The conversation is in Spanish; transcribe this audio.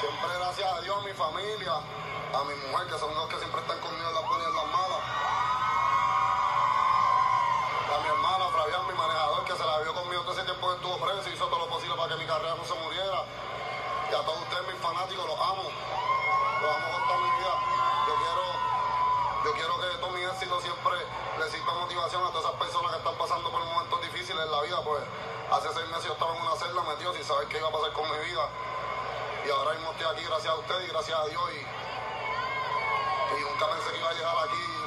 Siempre gracias a Dios, a mi familia, a mi mujer, que son los que siempre están conmigo en las buenas y en las malas. A mi hermano, Fabián, mi manejador, que se la vio conmigo todo ese tiempo que estuvo preso y hizo todo lo posible para que mi carrera no se muriera. Y a todos ustedes, mis fanáticos, los amo. Los amo con toda mi vida. Yo quiero, yo quiero que todo mi éxito siempre le sirva motivación a todas esas personas que están pasando por momentos difíciles en la vida. Pues hace seis meses yo estaba en una celda metido sin saber qué iba a pasar con mi vida. Y ahora mismo estoy aquí gracias a ustedes y gracias a Dios. Y, y nunca pensé que iba a llegar aquí. Y